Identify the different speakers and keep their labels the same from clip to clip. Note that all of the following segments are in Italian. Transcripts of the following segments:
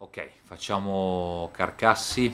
Speaker 1: Ok, facciamo Carcassi.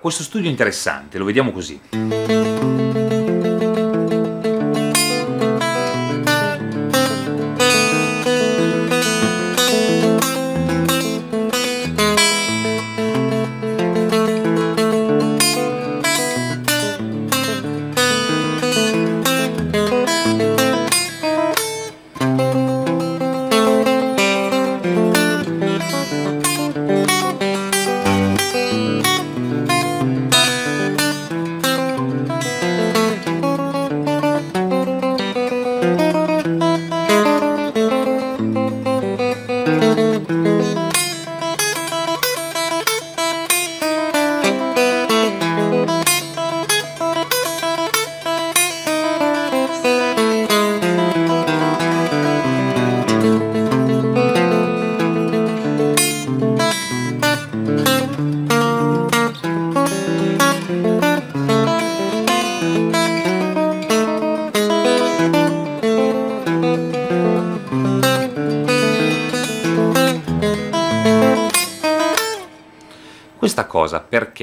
Speaker 1: Questo studio interessante, lo vediamo così.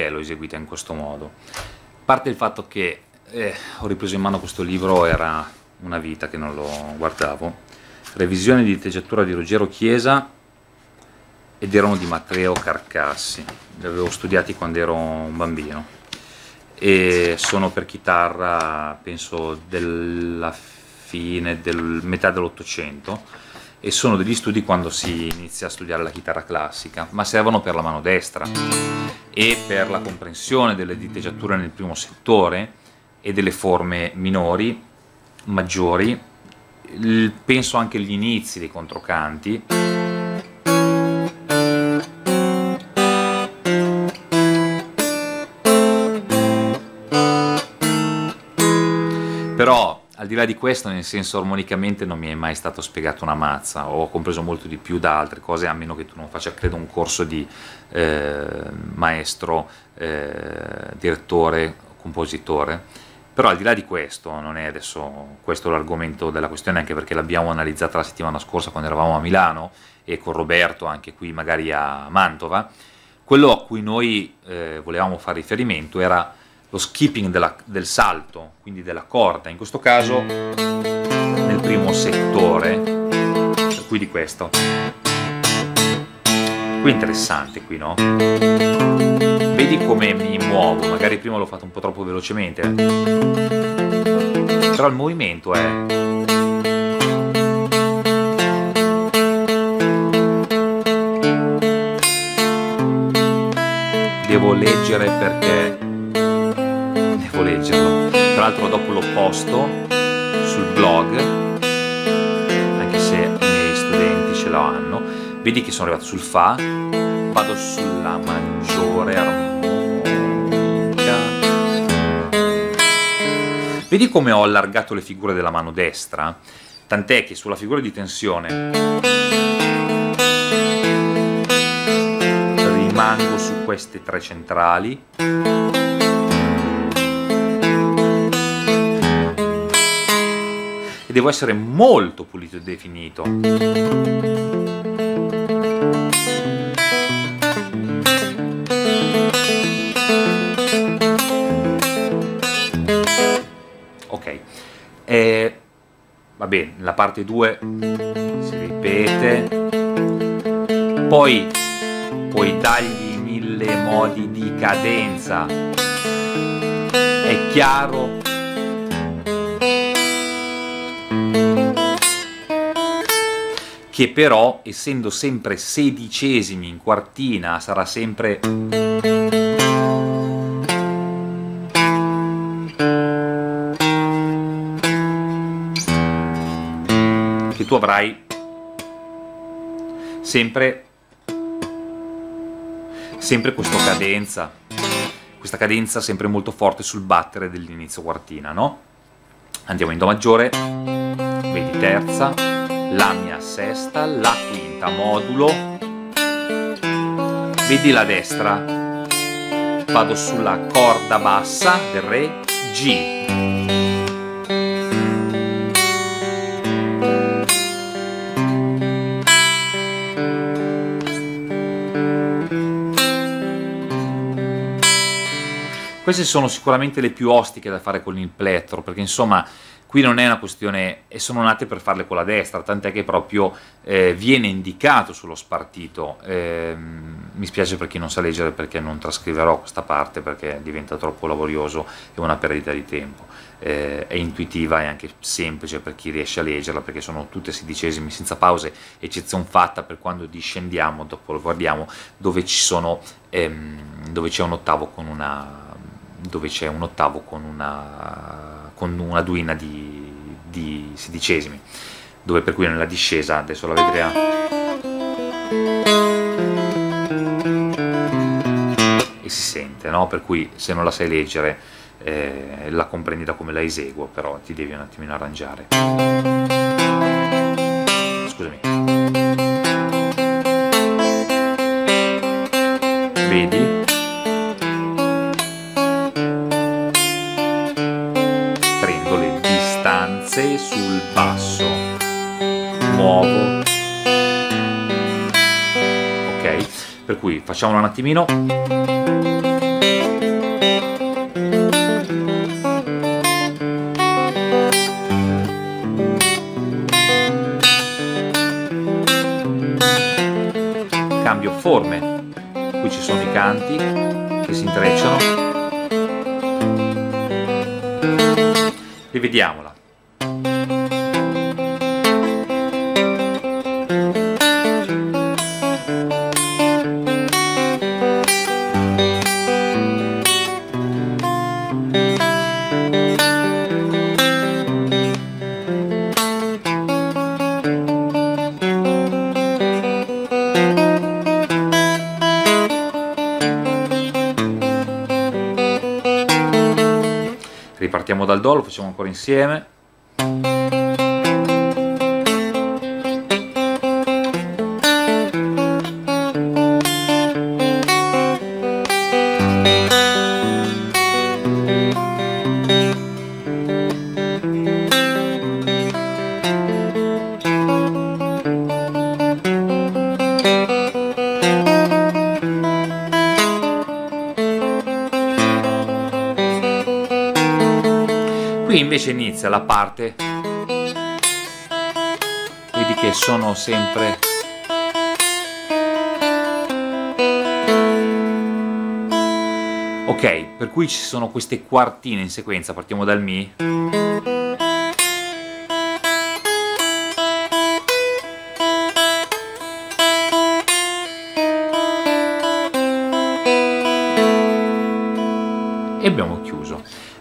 Speaker 1: L'ho eseguita in questo modo? A parte il fatto che eh, ho ripreso in mano questo libro, era una vita che non lo guardavo, revisione di diteggiatura di Ruggero Chiesa ed erano di Matteo Carcassi, li avevo studiati quando ero un bambino. E sono per chitarra penso della fine, del metà dell'Ottocento e sono degli studi quando si inizia a studiare la chitarra classica, ma servono per la mano destra e per la comprensione delle diteggiature nel primo settore e delle forme minori, maggiori, penso anche agli inizi dei controcanti. Però al di là di questo, nel senso armonicamente non mi è mai stato spiegato una mazza, ho compreso molto di più da altre cose, a meno che tu non faccia, credo, un corso di eh, maestro, eh, direttore, compositore. Però al di là di questo, non è adesso questo l'argomento della questione, anche perché l'abbiamo analizzata la settimana scorsa quando eravamo a Milano e con Roberto anche qui magari a Mantova, quello a cui noi eh, volevamo fare riferimento era lo skipping della, del salto, quindi della corda, in questo caso nel primo settore, per cui di questo. Qui è interessante qui, no? Vedi come mi muovo, magari prima l'ho fatto un po' troppo velocemente, però il movimento è... Devo leggere perché leggerlo. Tra l'altro dopo l'ho posto sul blog, anche se i miei studenti ce lo hanno. Vedi che sono arrivato sul Fa, vado sulla maggiore armonica. Vedi come ho allargato le figure della mano destra? Tant'è che sulla figura di tensione rimango su queste tre centrali devo essere molto pulito e definito. Ok, eh, va bene, la parte 2 si ripete, poi puoi dargli mille modi di cadenza. È chiaro che però essendo sempre sedicesimi in quartina sarà sempre che tu avrai sempre sempre questa cadenza questa cadenza sempre molto forte sul battere dell'inizio quartina no? andiamo in do maggiore vedi terza la mia sesta, la quinta modulo, vedi la destra, vado sulla corda bassa del Re, G. Queste sono sicuramente le più ostiche da fare con il plettro, perché insomma Qui non è una questione, e sono nate per farle con la destra, tant'è che proprio eh, viene indicato sullo spartito. Eh, mi spiace per chi non sa leggere perché non trascriverò questa parte perché diventa troppo laborioso e una perdita di tempo. Eh, è intuitiva e anche semplice per chi riesce a leggerla perché sono tutte sedicesimi senza pause, eccezione fatta per quando discendiamo, dopo lo guardiamo, dove, sono, ehm, dove c'è un ottavo con una dove c'è un ottavo con una con una duina di, di sedicesimi, dove per cui nella discesa, adesso la vedremo, e si sente, no? per cui se non la sai leggere eh, la comprendi da come la eseguo, però ti devi un attimino arrangiare. Scusami. Sé sul basso. Muovo. Ok per cui facciamolo un attimino. Cambio forme. Qui ci sono i canti che si intrecciano. Rivediamola dal Do, lo facciamo ancora insieme. Qui invece inizia la parte, vedi che sono sempre Ok, per cui ci sono queste quartine in sequenza, partiamo dal Mi.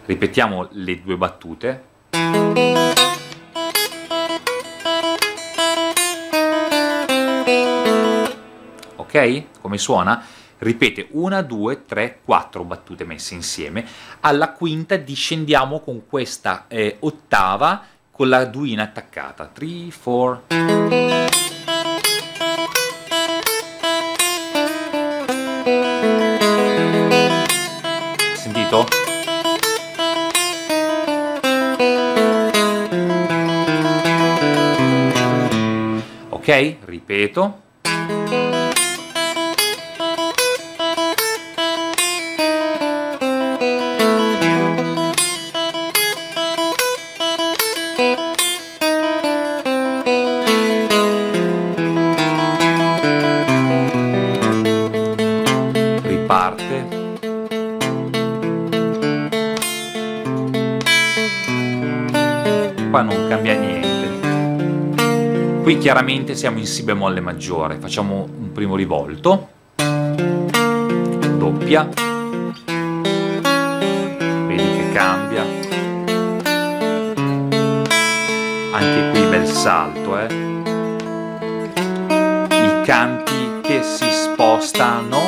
Speaker 1: Ripetiamo le due battute. Ok? Come suona? Ripete una, due, tre, quattro battute messe insieme. Alla quinta discendiamo con questa eh, ottava con la duina attaccata. 3, 4. ok? Ripeto. Riparte. Qua non cambia niente. Qui chiaramente siamo in Si bemolle maggiore, facciamo un primo rivolto, doppia, vedi che cambia, anche qui bel salto, eh? i canti che si spostano,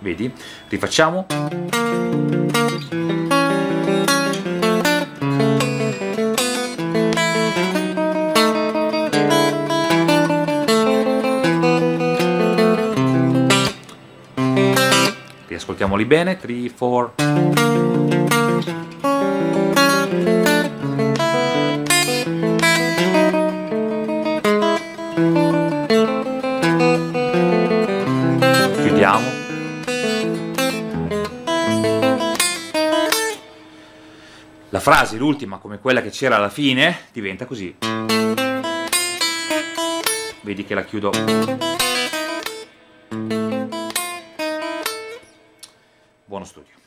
Speaker 1: vedi? Rifacciamo. Riascoltiamoli bene, 3, 4... Chiudiamo. La frase, l'ultima, come quella che c'era alla fine, diventa così. Vedi che la chiudo. Buono studio.